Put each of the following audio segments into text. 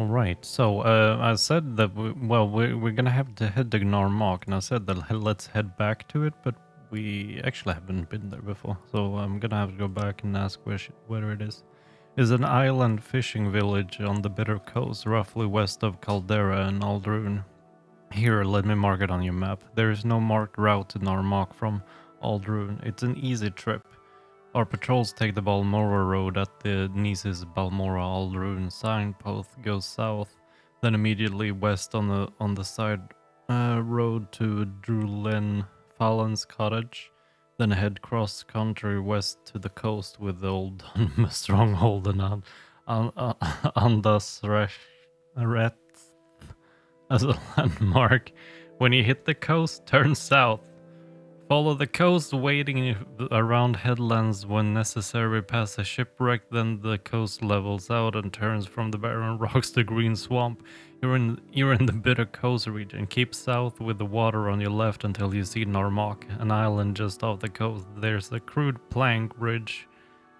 All right. So uh, I said that we, well we're, we're gonna have to head to Gnaar Mok, and I said that let's head back to it, but we actually haven't been there before, so I'm gonna have to go back and ask where sh- where it is. Is an island fishing village on the bitter coast, roughly west of Caldera and Ald'ruhn. Here, let me mark it on your map. There is no marked route to Gnaar Mok from Ald'ruhn. It's an easy trip. Our patrols take the Balmora Road at the Nice's Balmora Ald'ruhn signpost goes south, then immediately west on the on the side uh, road to Drulene Falen's cottage, then head cross country west to the coast with the old stronghold and on on uh, Ret as a landmark. When you hit the coast, turn south. Follow the coast, wading around headlands when necessary past a shipwreck, then the coast levels out and turns from the barren rocks to green swamp. You're in you're in the bitter coast region. Keep south with the water on your left until you see Gnaar Mok, an island just off the coast. There's a crude plank bridge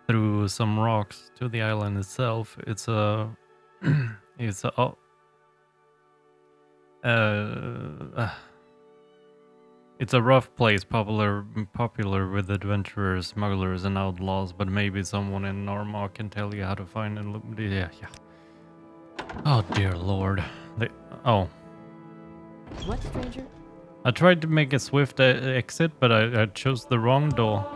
through some rocks to the island itself. It's a it's a oh, uh, it's a rough place, popular popular with adventurers, smugglers, and outlaws. But maybe someone in Gnaar Mok can tell you how to find and look. Yeah, yeah. Oh dear lord. They, oh, What, stranger? I tried to make a swift uh, exit, but I, I chose the wrong door.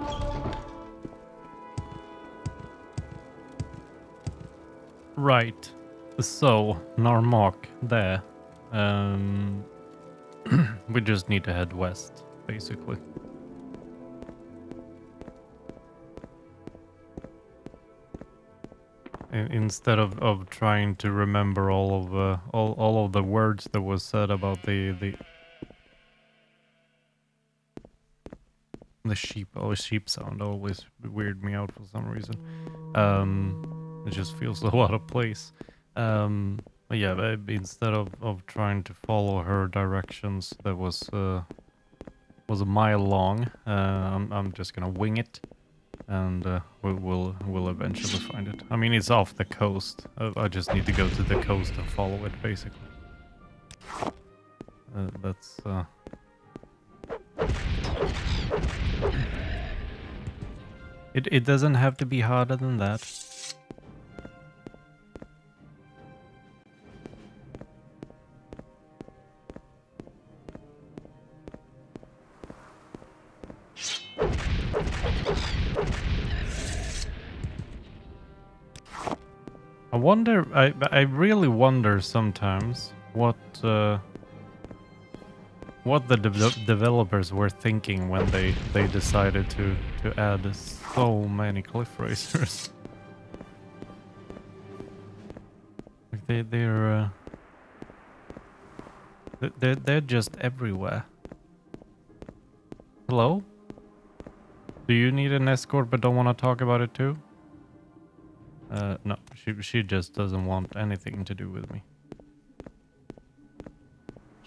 Right. So, Gnaar Mok, there. Um, we just need to head west, basically. Instead of, of trying to remember all of uh, all, all of the words that was said about the, the the sheep oh sheep sound always weird me out for some reason um it just feels so out of place um but yeah instead of of trying to follow her directions that was uh was a mile long. Uh i'm, I'm just gonna wing it and uh, we'll, we'll we'll eventually find it. I mean it's off the coast. Uh, i just need to go to the coast and follow it basically. Uh, that's uh It it doesn't have to be harder than that. I wonder. I I really wonder sometimes what uh, what the de- developers were thinking when they they decided to to add so many cliff racers. like they they're uh, they're they're just everywhere. Hello? Do you need an escort but don't want to talk about it too? Uh, no, she she just doesn't want anything to do with me.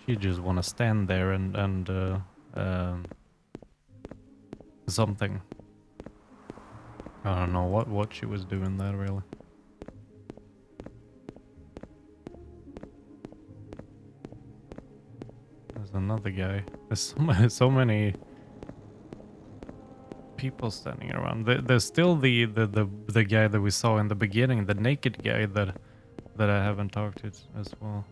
She just want to stand there and and uh, um, something. I don't know what what she was doing there really. There's another guy. There's so so many people standing around. There's still the, the the the guy that we saw in the beginning, the naked guy that that I haven't talked to as well.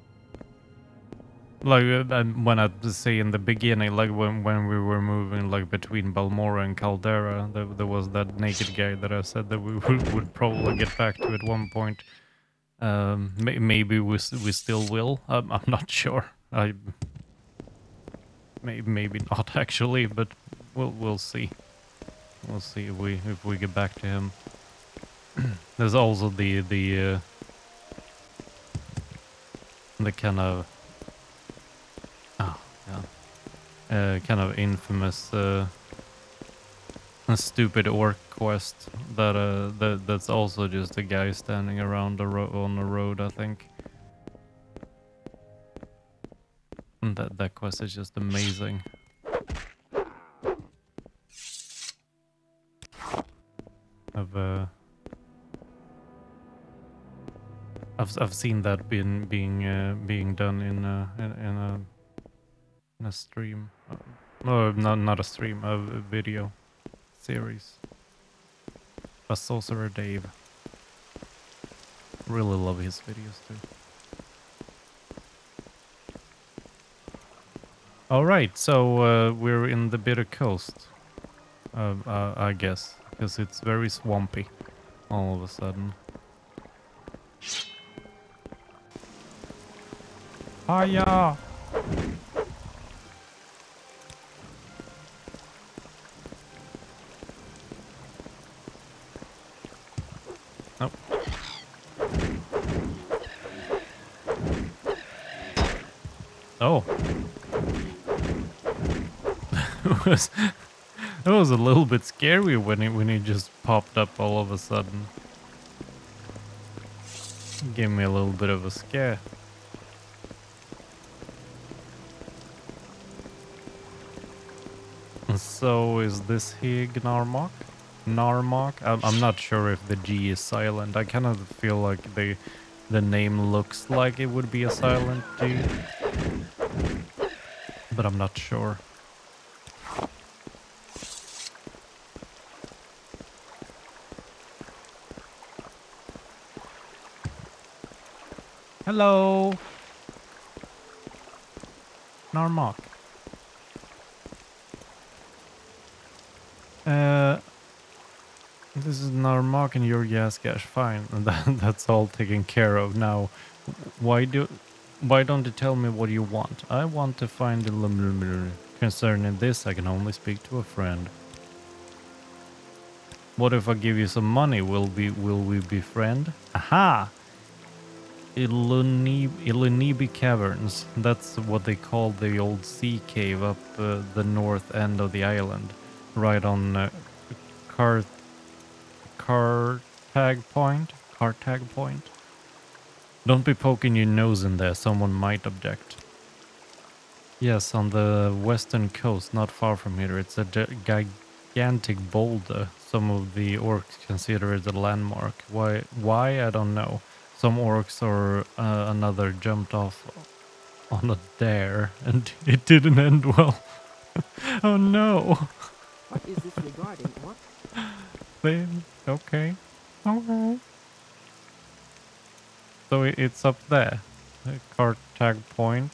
Like uh, when I say in the beginning, like when when we were moving like between Balmora and Caldera, there, there was that naked guy that I said that we would, would probably get back to at one point. Um, may, maybe we we still will. I'm I'm not sure. I maybe maybe not actually, but we'll we'll see. We'll see if we if we get back to him. There's also the the uh, the kind of oh yeah uh, kind of infamous uh, stupid orc quest that uh that that's also just a guy standing around the ro- on the road I think. That that quest is just amazing. Of uh I've I've seen that being being uh, being done in a in, in a in a stream. Uh, no, not not a stream, a, a video series. A sorcerer Dave. Really love his videos too. All right, so uh, we're in the bitter coast. Uh, uh, I guess because it's very swampy all of a sudden. Hiya! Nope. Oh. it was a little bit scary when he when it just popped up all of a sudden. Gave me a little bit of a scare. So is this here Gnarmok? Narmok? I'm, I'm not sure if the G is silent. I kind of feel like the the name looks like it would be a silent G. But I'm not sure. Hello. Narmok. Uh, this is Gnaar Mok and your gas cache. Fine, that, that's all taken care of. Now, why do, why don't you tell me what you want? I want to find the Lumlumer. Concerning this, I can only speak to a friend. What if I give you some money? Will we will we be friend? Aha! Ilunib Ilunibi Caverns. That's what they call the old sea cave up uh, the north end of the island right on uh, car tag point? Car tag point? Don't be poking your nose in there. Someone might object. Yes on the western coast not far from here it's a gigantic boulder. Some of the orcs consider it a landmark. Why why? I don't know some orcs or uh, another jumped off on a dare and it didn't end well oh no What is this regarding, What? Then, okay. Alright. So it's up there. The card tag point.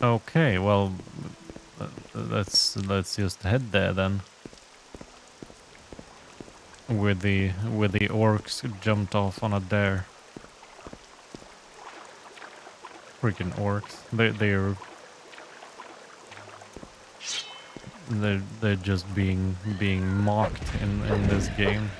Okay, well, uh, let's let's just head there then. Where the with the orcs jumped off on a dare. Freaking orcs. They they're they're they're just being being mocked in in this game.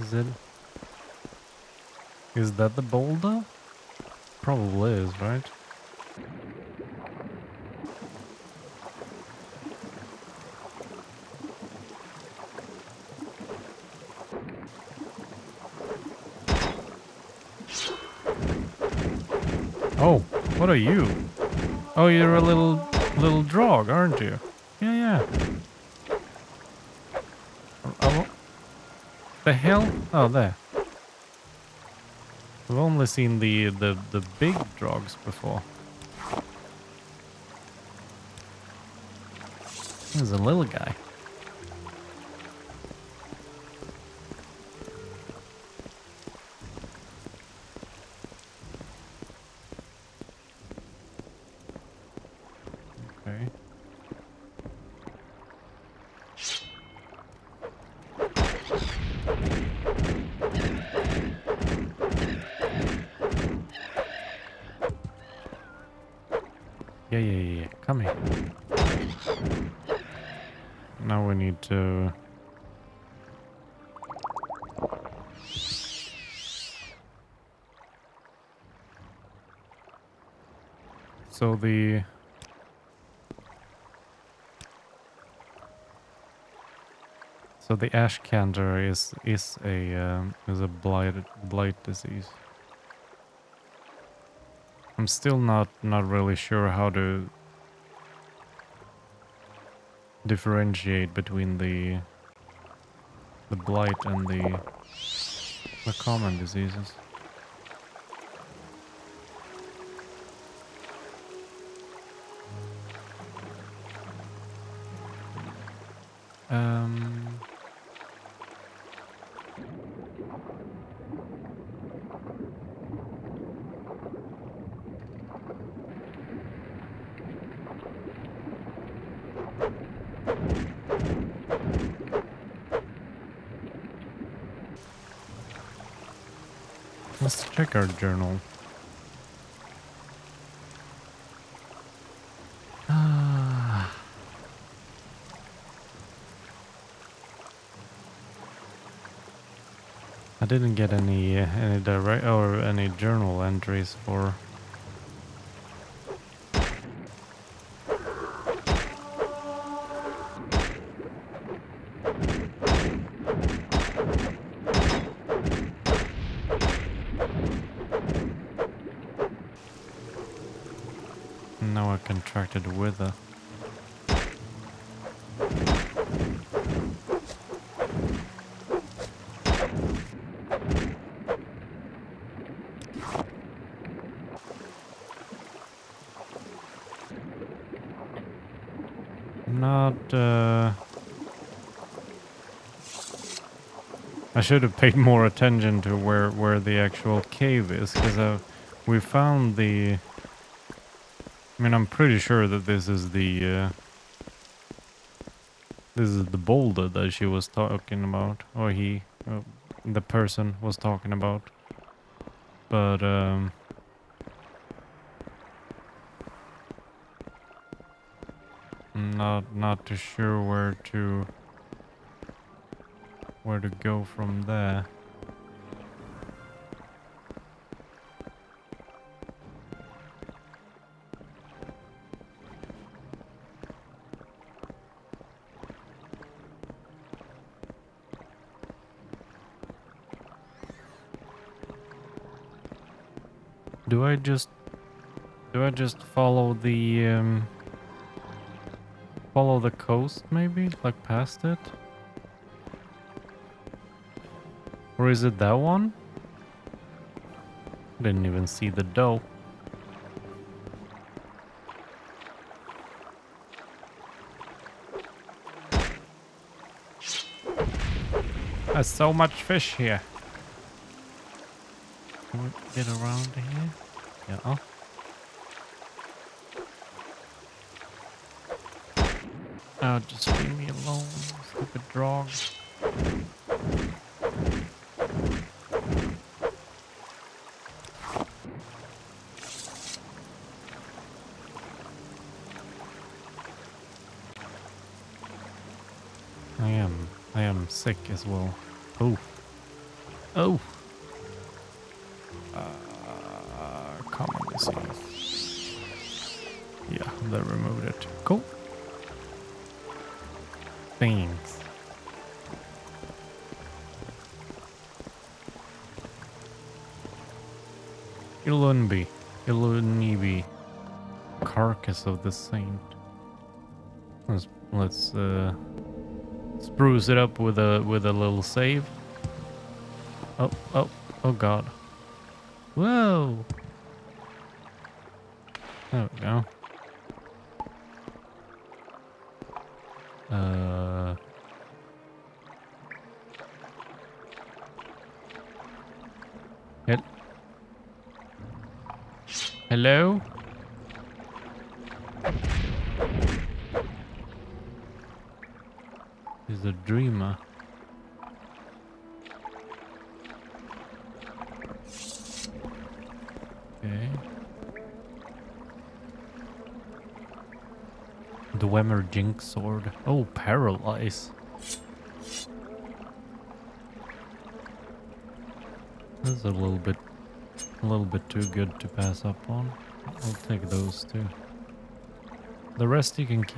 Is it? Is that the boulder? Probably is, right? Oh, what are you? Oh, you're a little little drog, aren't you? Yeah, yeah. I wo- the hell? Oh, there. I've only seen the the the big drogs before. There's a little guy. Yeah, yeah, yeah, yeah. Come here. Now we need to... So the... So the Ash Chancre is is a um, is a blight blight disease. I'm still not not really sure how to differentiate between the the blight and the the common diseases. Um, let's check our journal. Ah. I didn't get any any direct or any journal entries for Not, uh... I should have paid more attention to where, where the actual cave is, because uh, we found the... I mean, I'm pretty sure that this is the, uh... This is the boulder that she was talking about, or he, uh, the person was talking about. But, um... not too sure where to where to go from there. Do I just do I just follow the um follow the coast maybe? Like past it? Or is it that one? Didn't even see the dough there's so much fish here. Can we get around here? Yeah Oh, just leave me alone, stupid dog. I am, I am sick as well. Oh, oh. Uh, common disease. Yeah, they removed it. Cool. Thanks. Ilunbi. Ilunibi. Carcass of the saint. Let's let's uh spruce it up with a with a little save. Oh oh oh god. Whoa. There we go. Hello? He's a dreamer. Okay. The Wemmer Jinx sword. Oh, paralyze. This is a little bit, a little bit too good to pass up on. I'll take those two. The rest you can keep.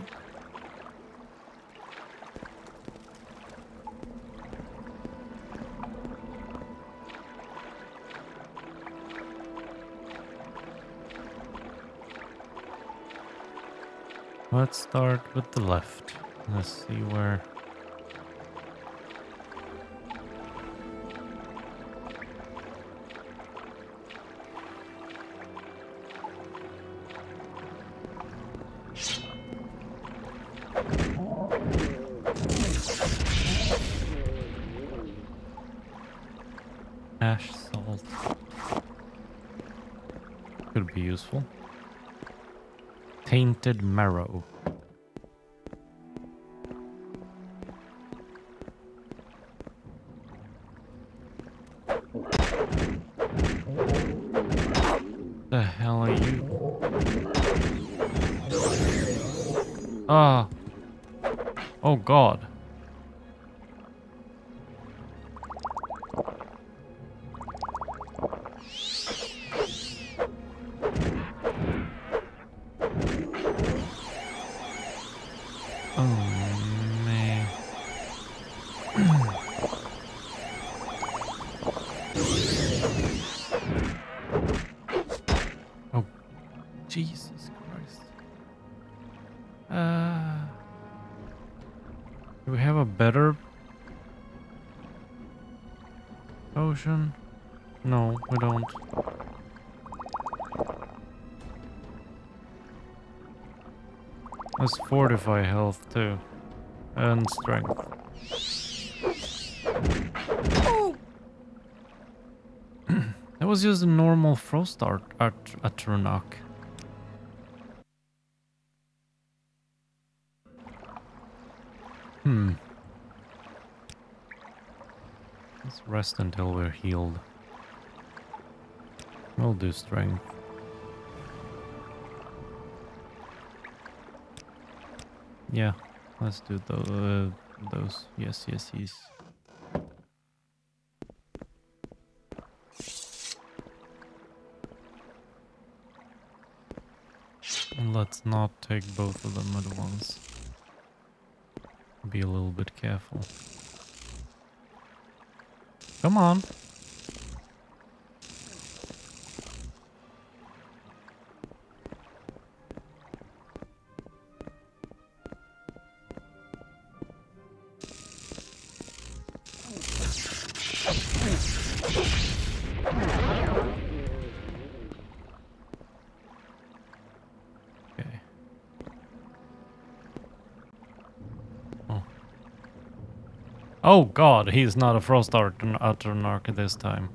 Let's start with the left. Let's see where Ash salt. Could be useful. Tainted marrow. Jesus Christ. Uh Do we have a better potion? No, we don't. Let's fortify health too. And strength. that was just a normal frost art at Atronach. Hmm. Let's rest until we're healed. We'll do strength. Yeah, let's do tho- uh, those. Yes, yes, yes. Let's not take both of them at once. Be a little bit careful. Come on. Oh god, he's not a frost Atronach this time.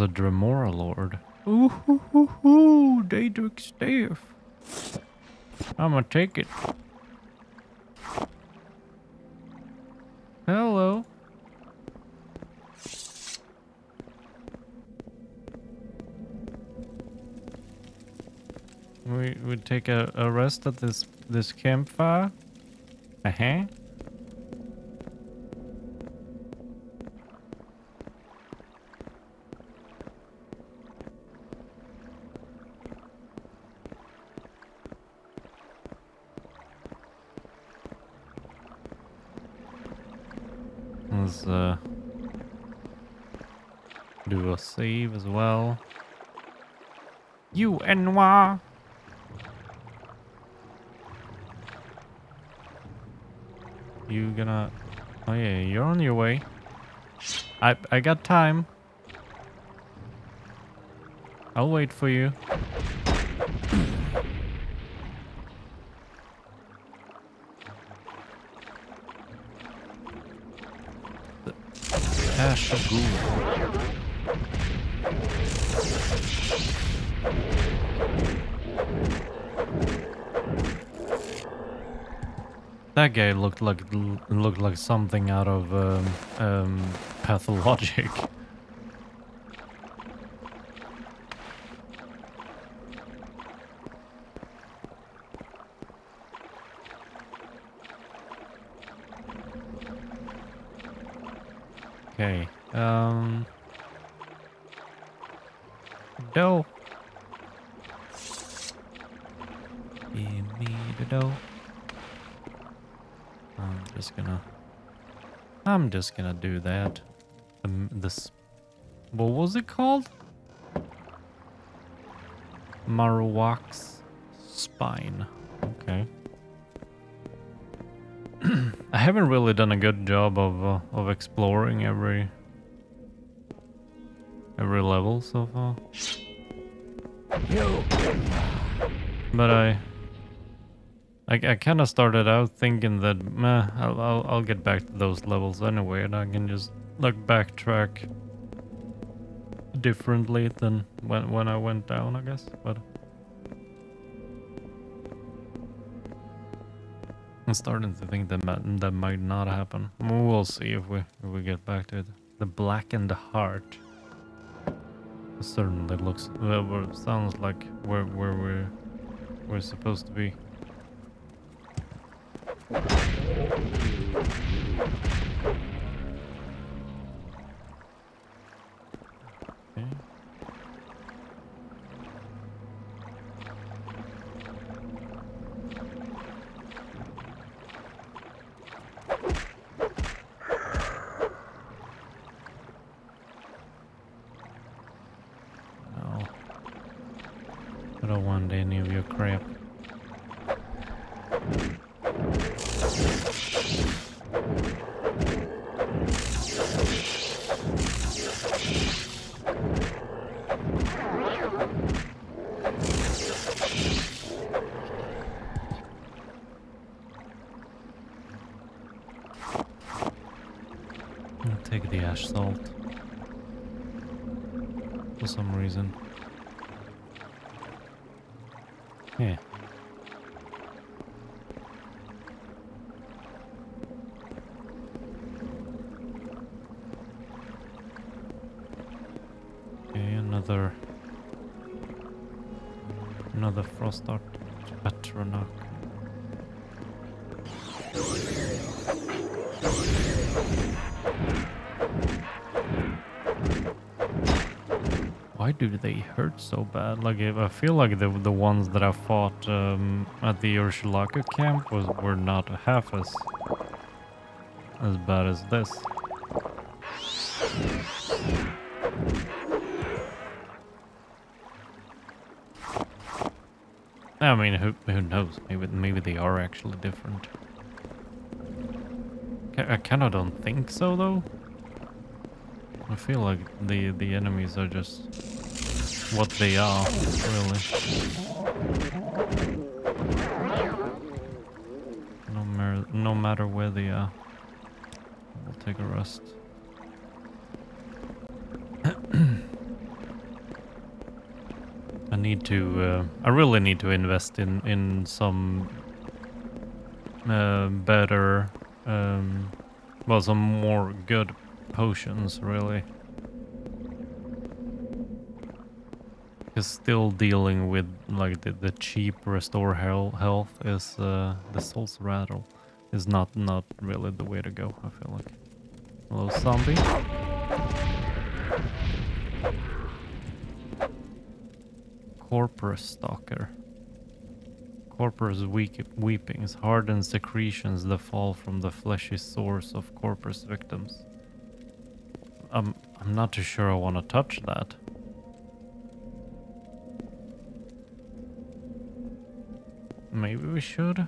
A Dremora Lord. Ooh hoo hoo hoo, Daedric staff. I'ma take it. Hello. We we take a, a rest at this this campfire. Uh huh. You Enwa. You gonna? Oh yeah, you're on your way. I I got time. I'll wait for you. Ash of. That guy looked like looked like something out of um, um, Pathologic. Okay. Um. Dough. Give me the dough. I'm just gonna. I'm just gonna do that. Um, this. What was it called? Marowak's spine. Okay. I haven't really done a good job of uh, of exploring every every level so far. But I I, I kind of started out thinking that meh, I'll, I'll I'll get back to those levels anyway, and I can just like backtrack differently than when when I went down, I guess. But I'm starting to think that that might not happen. We'll see if we if we get back to it. The blackened heart. It certainly looks well, sounds like where where we're we're supposed to be. Thank you. For some reason. Yeah. Okay, another another frost art. Why do they hurt so bad? Like, I feel like the the ones that I fought um, at the Urshilaku camp was were not half as as bad as this. I mean, who who knows? Maybe maybe they are actually different. I kind of don't think so, though. I feel like the the enemies are just what they are, really. No matter no matter where they are, we'll take a rest. I need to. Uh, I really need to invest in in some uh, better, um, well, some more good potions, really. Because still dealing with like the, the cheap restore health is uh, the soul's rattle is not not really the way to go. I feel like. Hello, zombie. Corprus Stalker. Corprus weak, weepings harden secretions that fall from the fleshy source of corprus victims. I'm, I'm not too sure I want to touch that. Maybe we should.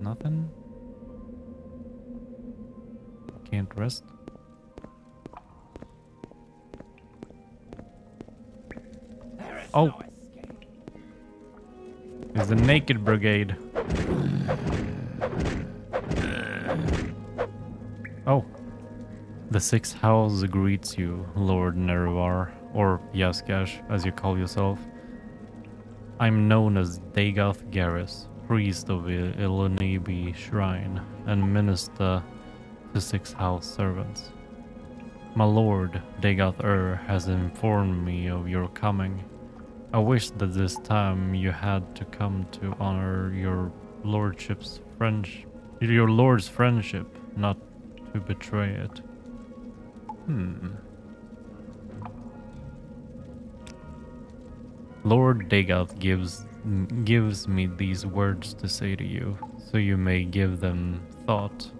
nothing. Can't rest. Is oh! No it's the Naked Brigade. Oh. The Sixth House greets you, Lord Nerevar, or Yaskash, as you call yourself. I'm known as Dagoth Gares, priest of the Ilunibi Shrine, and minister to six House servants. My lord, Dagoth Ur, has informed me of your coming. I wish that this time you had to come to honor your lordship's friendship, your lord's friendship, not to betray it. Hmm. Lord Dagoth gives gives me these words to say to you, so you may give them thought.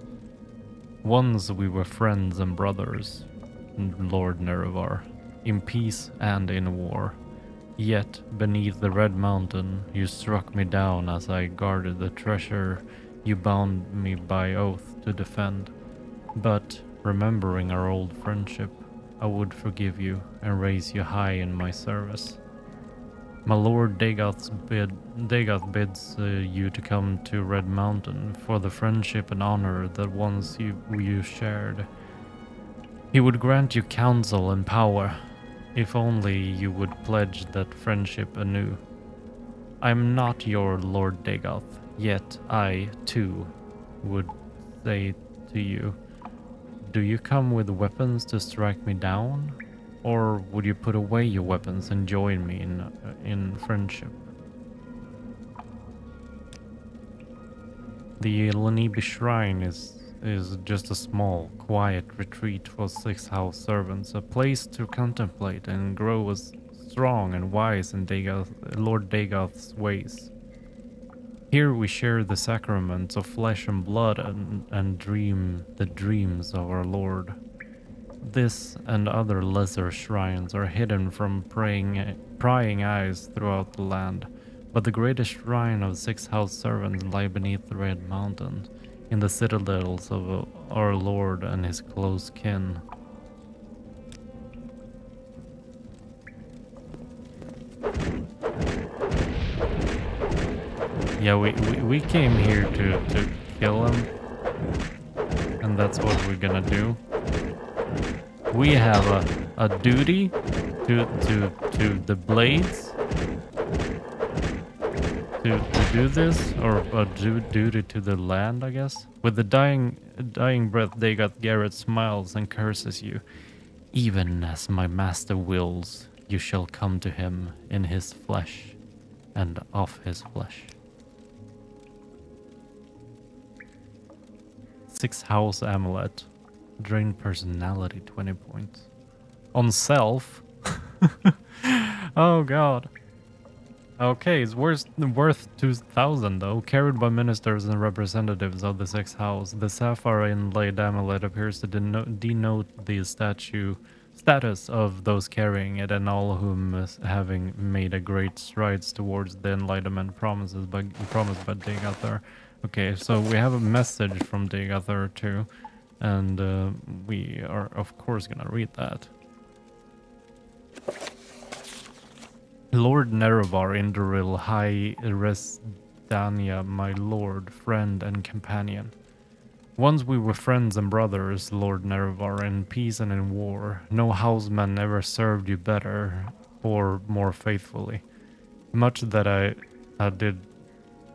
Once we were friends and brothers, Lord Nerevar, in peace and in war. Yet, beneath the Red Mountain, you struck me down as I guarded the treasure you bound me by oath to defend. But, remembering our old friendship, I would forgive you and raise you high in my service. My lord Dagoth's bid, Dagoth bids uh, you to come to Red Mountain for the friendship and honor that once you, you shared. He would grant you counsel and power, if only you would pledge that friendship anew. I am not your Lord Dagoth, yet I, too, would say to you, Do you come with weapons to strike me down? Or would you put away your weapons and join me in, uh, in friendship? The Lanibi Shrine is is just a small, quiet retreat for six house servants, a place to contemplate and grow as strong and wise in Dagoth, Lord Dagoth's ways. Here we share the sacraments of flesh and blood and, and dream the dreams of our Lord. This and other lesser shrines are hidden from praying, prying eyes throughout the land, but the greatest shrine of six house servants lie beneath the Red Mountain, in the citadels of our Lord and his close kin. Yeah, we, we, we came here to, to kill him. And that's what we're gonna do. We have a, a duty to, to, to the blades to, to do this, or a du duty to the land, I guess. With the dying dying breath, Dagoth Gares smiles and curses you. Even as my master wills, you shall come to him in his flesh, and of his flesh. Six house amulet. Drain personality 20 points. On self. oh god. Okay, it's worth worth 2,000 though. Carried by ministers and representatives of the Sixth House, the sapphire inlaid amulet appears to denote, denote the statue status of those carrying it and all whom having made a great strides towards the enlightenment promises by promised by Dagoth Ur. Okay, so we have a message from Dagoth Ur too, and uh, we are of course gonna read that. Lord Nerevar Indoril High Resdania, my lord, friend, and companion. Once we were friends and brothers, Lord Nerevar, in peace and in war. No houseman ever served you better or more faithfully. Much that I, I did,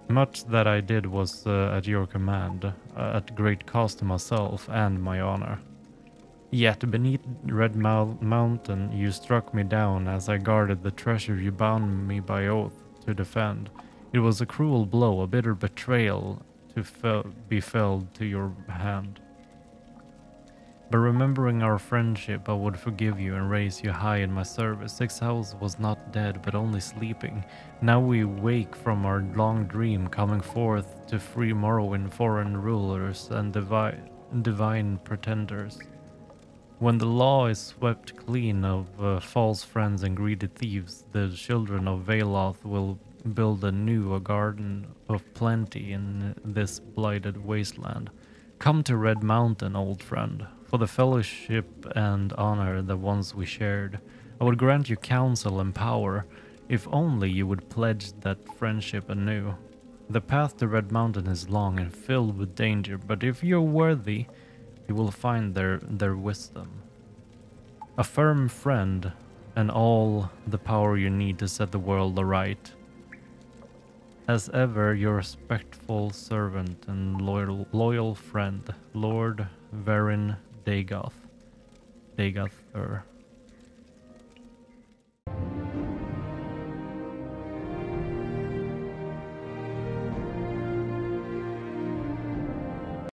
much that I did was uh, at your command, uh, at great cost to myself and my honor. Yet beneath Red Mountain you struck me down as I guarded the treasure you bound me by oath to defend. It was a cruel blow, a bitter betrayal to be felled to your hand. But remembering our friendship, I would forgive you and raise you high in my service. Six was not dead, but only sleeping. Now we wake from our long dream, coming forth to free Morrowind foreign rulers and divi divine pretenders. When the law is swept clean of uh, false friends and greedy thieves, the children of Veloth will build anew a garden of plenty in this blighted wasteland. Come to Red Mountain, old friend, for the fellowship and honor that once we shared. I would grant you counsel and power, if only you would pledge that friendship anew. The path to Red Mountain is long and filled with danger, but if you're worthy, you will find their, their wisdom. A firm friend and all the power you need to set the world aright. As ever, your respectful servant and loyal, loyal friend, Lord Voryn Dagoth. Dagoth, or